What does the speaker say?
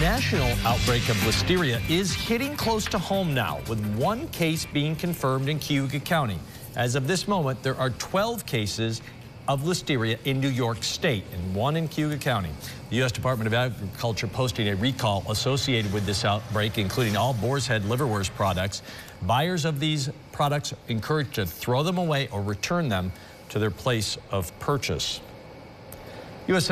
national outbreak of listeria is hitting close to home now, with one case being confirmed in Cayuga County. As of this moment, there are 12 cases of listeria in New York State and one in Cayuga County. The U.S. Department of Agriculture posting a recall associated with this outbreak, including all Boar's Head liverwurst products. Buyers of these products encouraged to throw them away or return them to their place of purchase. U.S.